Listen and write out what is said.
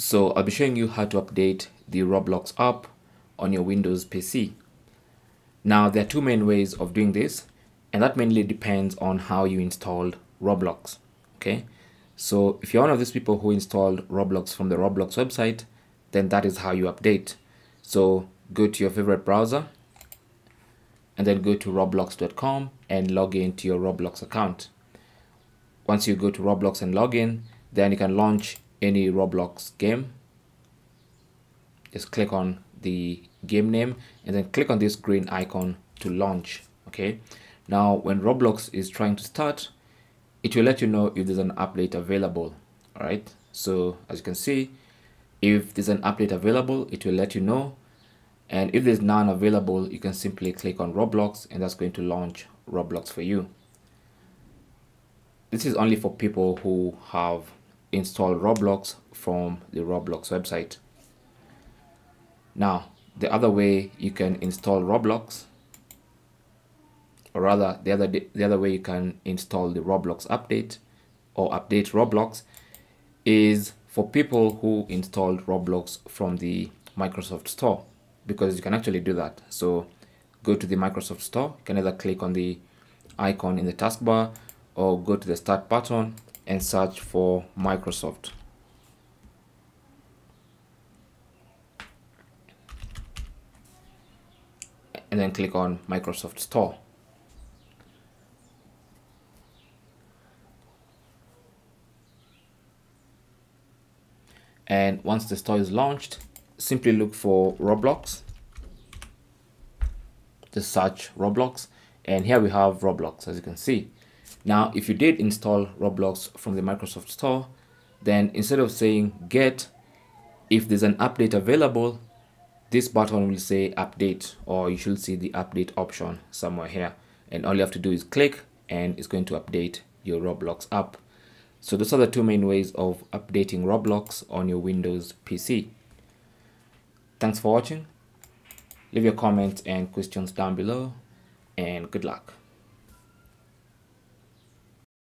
So I'll be showing you how to update the Roblox app on your Windows PC. Now there are two main ways of doing this and that mainly depends on how you installed Roblox. Okay, so if you're one of these people who installed Roblox from the Roblox website, then that is how you update. So go to your favorite browser and then go to roblox.com and log into your Roblox account. Once you go to Roblox and log in, then you can launch any Roblox game. Just click on the game name and then click on this green icon to launch. Okay. Now, when Roblox is trying to start, it will let you know if there's an update available. All right. So as you can see, if there's an update available, it will let you know. And if there's none available, you can simply click on Roblox and that's going to launch Roblox for you. This is only for people who have install Roblox from the Roblox website. Now, the other way you can install Roblox, or rather the other, the other way you can install the Roblox update or update Roblox is for people who installed Roblox from the Microsoft Store because you can actually do that. So go to the Microsoft Store, you can either click on the icon in the taskbar or go to the start button and search for Microsoft. And then click on Microsoft Store. And once the store is launched, simply look for Roblox. Just search Roblox. And here we have Roblox, as you can see. Now, if you did install Roblox from the Microsoft Store, then instead of saying get, if there's an update available, this button will say update or you should see the update option somewhere here. And all you have to do is click and it's going to update your Roblox app. So those are the two main ways of updating Roblox on your Windows PC. Thanks for watching. Leave your comments and questions down below and good luck.